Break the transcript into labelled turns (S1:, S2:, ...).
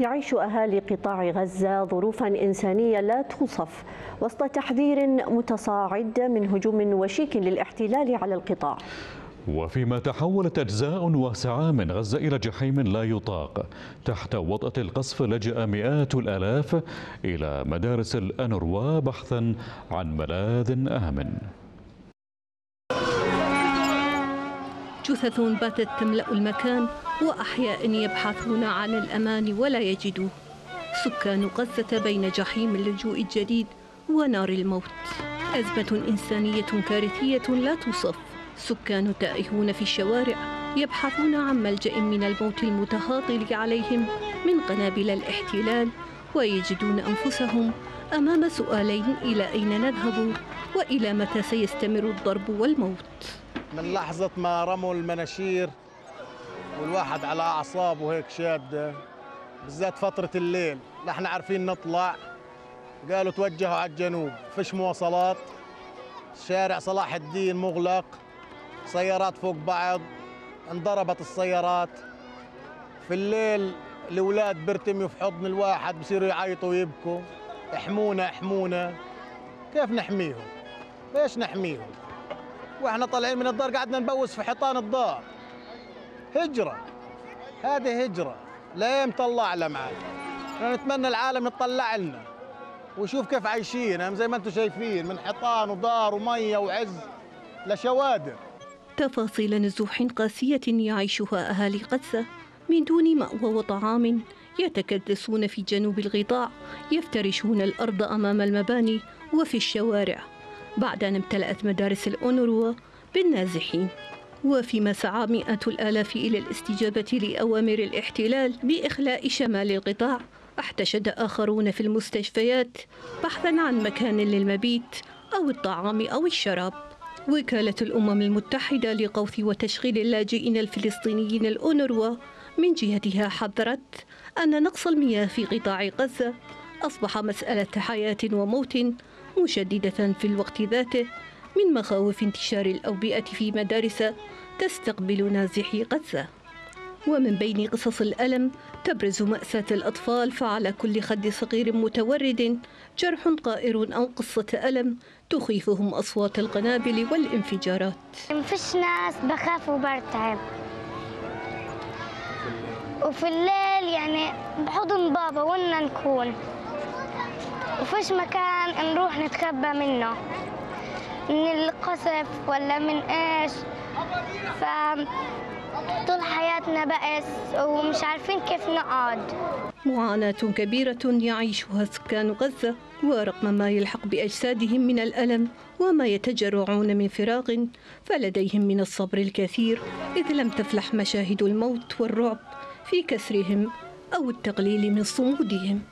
S1: يعيش أهالي قطاع غزة ظروفا إنسانية لا توصف وسط تحذير متصاعد من هجوم وشيك للاحتلال على القطاع.
S2: وفيما تحولت أجزاء واسعة من غزة إلى جحيم لا يطاق تحت وطأة القصف لجأ مئات الآلاف إلى مدارس الأنروا بحثا عن ملاذ آمن.
S3: جثث باتت تملأ المكان وأحياء يبحثون عن الأمان ولا يجدوه. سكان غزة بين جحيم اللجوء الجديد ونار الموت. أزمة إنسانية كارثية لا توصف. سكان تائهون في الشوارع يبحثون عن ملجأ من الموت المتهاطل عليهم من قنابل الاحتلال ويجدون أنفسهم أمام سؤالين إلى أين نذهب وإلى متى سيستمر الضرب والموت.
S4: من لحظة ما رموا المناشير والواحد على أعصابه هيك شادة بالذات فترة الليل. إحنا عارفين نطلع. قالوا توجهوا على الجنوب. فيش مواصلات. شارع صلاح الدين مغلق. سيارات فوق بعض. انضربت السيارات. في الليل الأولاد بيرتميوا في حضن الواحد بصيروا يعيطوا ويبكوا. احمونا احمونا. كيف نحميهم؟ ليش نحميهم؟ وإحنا طالعين من الدار قعدنا نبوس في حيطان الدار. هجرة. هذه هجرة. لا الله أعلم عاد نتمنى العالم يطلع لنا. ويشوف كيف عايشين. زي ما أنتم شايفين من حيطان ودار ومية وعز. لشوادر
S3: تفاصيل نزوح قاسية يعيشها أهالي غزة من دون مأوى وطعام يتكدسون في جنوب الغطاء. يفترشون الأرض أمام المباني وفي الشوارع. بعد أن امتلأت مدارس الأونروا بالنازحين. وفيما سعى مئات الآلاف إلى الاستجابة لأوامر الاحتلال بإخلاء شمال القطاع احتشد آخرون في المستشفيات بحثا عن مكان للمبيت أو الطعام أو الشراب. وكالة الأمم المتحدة لغوث وتشغيل اللاجئين الفلسطينيين الأونروا من جهتها حذرت أن نقص المياه في قطاع غزة أصبح مسألة حياة وموت مشددة في الوقت ذاته من مخاوف انتشار الأوبئة في مدارس تستقبل نازحي غزة ومن بين قصص الألم تبرز مأساة الأطفال فعلى كل خد صغير متورد جرح قائر أو قصة ألم تخيفهم أصوات القنابل والانفجارات.
S5: مفيش ناس بخاف وبرتعب. وفي الليل يعني بحضن بابا وإنا نكون. وفيش مكان نروح نتخبى منه. من القصف ولا من إيش. ف طول حياتنا بأس ومش عارفين كيف نقعد.
S3: معاناة كبيرة يعيشها سكان غزة ورغم ما يلحق بأجسادهم من الألم وما يتجرعون من فراغ فلديهم من الصبر الكثير إذ لم تفلح مشاهد الموت والرعب في كسرهم أو التقليل من صمودهم.